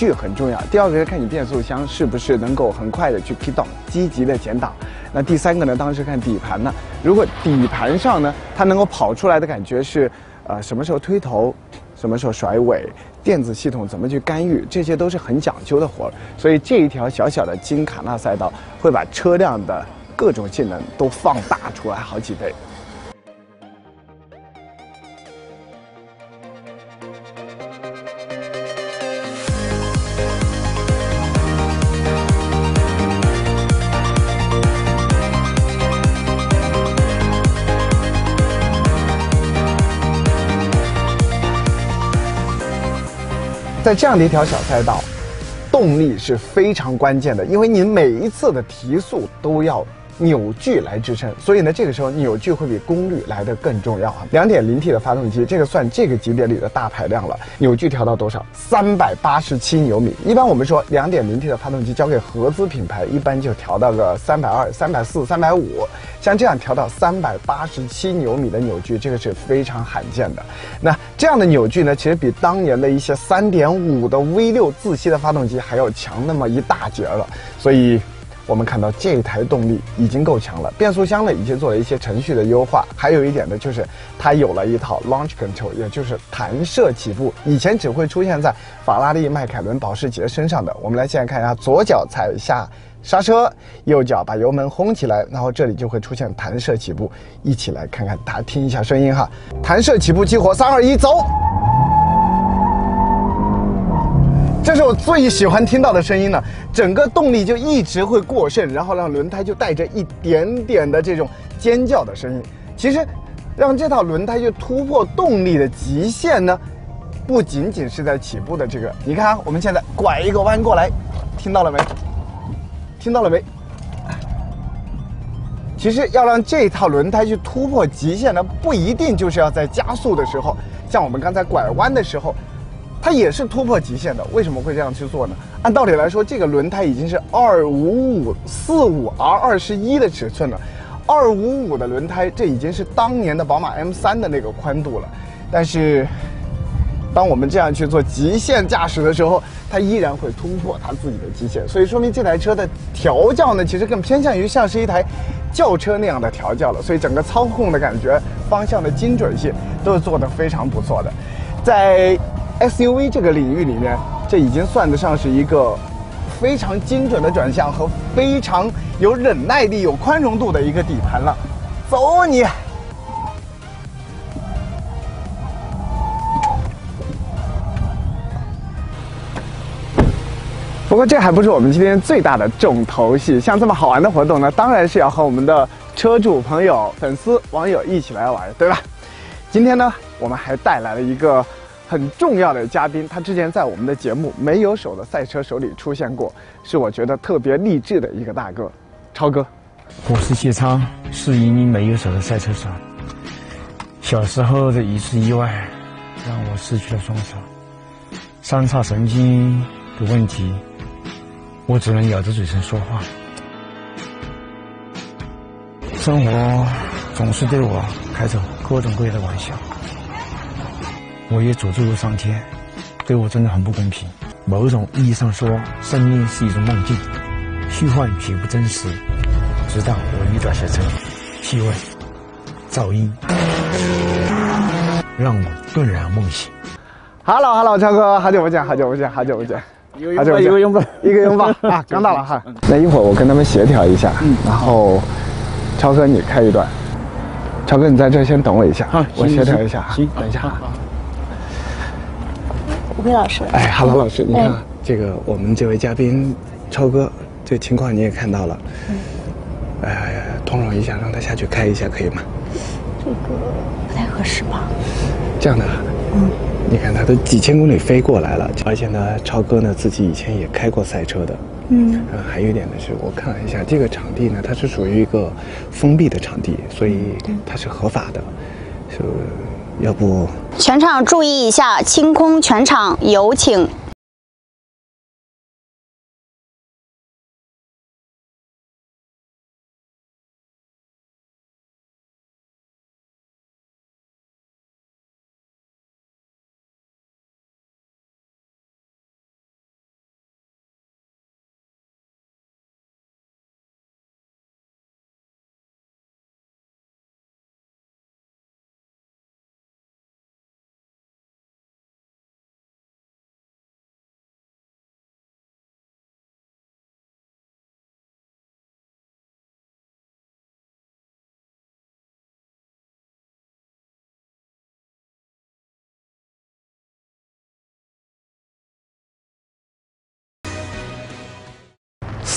矩很重要，第二个是看你变速箱是不是能够很快的去 P 档，积极的减档。那第三个呢，当时看底盘呢，如果底盘上呢，它能够跑出来的感觉是，呃，什么时候推头，什么时候甩尾，电子系统怎么去干预，这些都是很讲究的活儿。所以这一条小小的金卡纳赛道会把车辆的各种性能都放大出来好几倍。在这样的一条小赛道，动力是非常关键的，因为你每一次的提速都要扭矩来支撑，所以呢，这个时候扭矩会比功率来的更重要啊。两点零 T 的发动机，这个算这个级别里的大排量了，扭矩调到多少？三百八十七牛米。一般我们说两点零 T 的发动机交给合资品牌，一般就调到个三百二、三百四、三百五。像这样调到三百八十七牛米的扭矩，这个是非常罕见的。那这样的扭矩呢，其实比当年的一些三点五的 V 六自吸的发动机还要强那么一大截了。所以，我们看到这一台动力已经够强了。变速箱呢，已经做了一些程序的优化。还有一点呢，就是它有了一套 Launch Control，也就是弹射起步。以前只会出现在法拉利、迈凯伦、保时捷身上的。我们来现在看一下，左脚踩下。刹车，右脚把油门轰起来，然后这里就会出现弹射起步。一起来看看，大家听一下声音哈。弹射起步，激活，三二一，走！这是我最喜欢听到的声音了。整个动力就一直会过剩，然后让轮胎就带着一点点的这种尖叫的声音。其实，让这套轮胎就突破动力的极限呢，不仅仅是在起步的这个。你看，我们现在拐一个弯过来，听到了没？听到了没？其实要让这套轮胎去突破极限呢，不一定就是要在加速的时候，像我们刚才拐弯的时候，它也是突破极限的。为什么会这样去做呢？按道理来说，这个轮胎已经是二五五四五 R 二十一的尺寸了，二五五的轮胎，这已经是当年的宝马 M 三的那个宽度了。但是，当我们这样去做极限驾驶的时候，它依然会突破它自己的极限，所以说明这台车的调教呢，其实更偏向于像是一台轿车那样的调教了。所以整个操控的感觉、方向的精准性都是做得非常不错的。在 SUV 这个领域里面，这已经算得上是一个非常精准的转向和非常有忍耐力、有宽容度的一个底盘了。走你！不过这还不是我们今天最大的重头戏。像这么好玩的活动呢，当然是要和我们的车主朋友、粉丝、网友一起来玩，对吧？今天呢，我们还带来了一个很重要的嘉宾，他之前在我们的节目《没有手的赛车手》里出现过，是我觉得特别励志的一个大哥，超哥。我是谢昌，是一名没有手的赛车手。小时候的一次意外，让我失去了双手，三叉神经的问题。我只能咬着嘴唇说话。生活总是对我开着各种各样的玩笑，我也诅咒了上天，对我真的很不公平。某种意义上说，生命是一种梦境，虚幻且不真实。直到我遇到小车，气味、噪音，让我顿然梦醒。Hello，Hello，超哥，好久不见，好久不见，好久不见。一个拥抱，一个拥抱，一个拥抱啊！刚到了哈，那一会儿我跟他们协调一下，嗯，然后超哥你开一段，超哥你在这先等我一下，好，我协调一下，行，等一下。吴辉老师，哎哈喽，老师，你看这个我们这位嘉宾超哥，这情况你也看到了，嗯，哎，通融一下，让他下去开一下，可以吗？这个不太合适吧？这样的，嗯。你看，他都几千公里飞过来了，而且呢，超哥呢自己以前也开过赛车的，嗯，呃，还有一点呢是，我看了一下这个场地呢，它是属于一个封闭的场地，所以它是合法的，是，要不全场注意一下，清空全场，有请。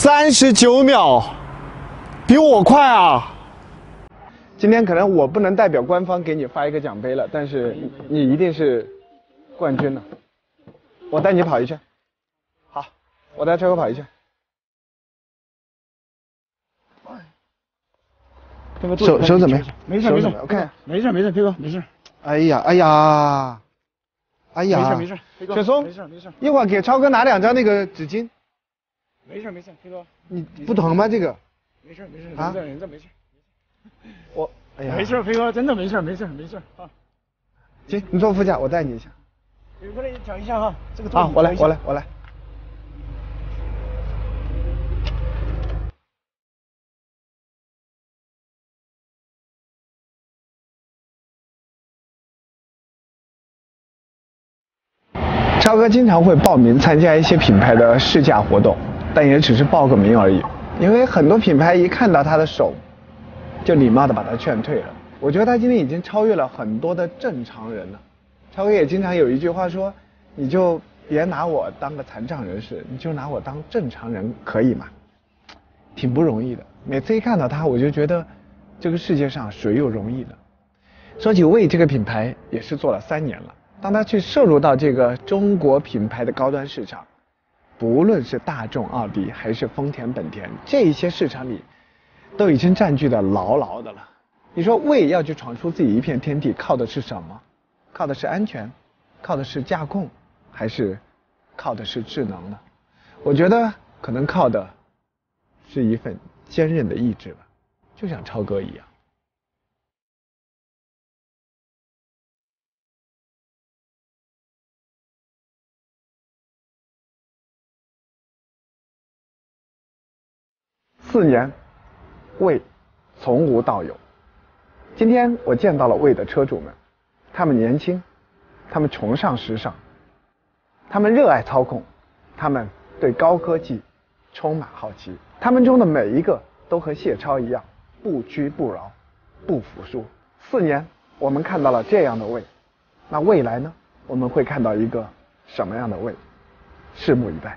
三十九秒，比我快啊！今天可能我不能代表官方给你发一个奖杯了，但是你一定是冠军了。我带你跑一圈。好，我带车哥跑一圈。手手怎么样？没事没事，我看没事没事，飞哥没事。哎呀哎呀，哎呀，没事没事。雪松，没事没事，一会儿给超哥拿两张那个纸巾。没事没事，飞哥。你不疼吗？这个？没事没事，啊忍着忍着没事。我，哎呀，没事，飞哥真的没事没事没事啊。行，你坐副驾，我带你一下。你过来讲一下哈，这个啊，我来我来我来。超哥经常会报名参加一些品牌的试驾活动，但也只是报个名而已。因为很多品牌一看到他的手，就礼貌的把他劝退了。我觉得他今天已经超越了很多的正常人了。超哥也经常有一句话说：“你就别拿我当个残障人士，你就拿我当正常人，可以吗？”挺不容易的。每次一看到他，我就觉得这个世界上谁有容易的？说起魏这个品牌，也是做了三年了。当他去摄入到这个中国品牌的高端市场，不论是大众、奥迪还是丰田、本田这一些市场里，都已经占据的牢牢的了。你说魏要去闯出自己一片天地，靠的是什么？靠的是安全，靠的是驾控，还是靠的是智能呢？我觉得可能靠的是一份坚韧的意志吧，就像超哥一样。四年，魏从无到有。今天我见到了魏的车主们，他们年轻，他们崇尚时尚，他们热爱操控，他们对高科技充满好奇。他们中的每一个都和谢超一样，不屈不挠，不服输。四年，我们看到了这样的魏，那未来呢？我们会看到一个什么样的魏？拭目以待。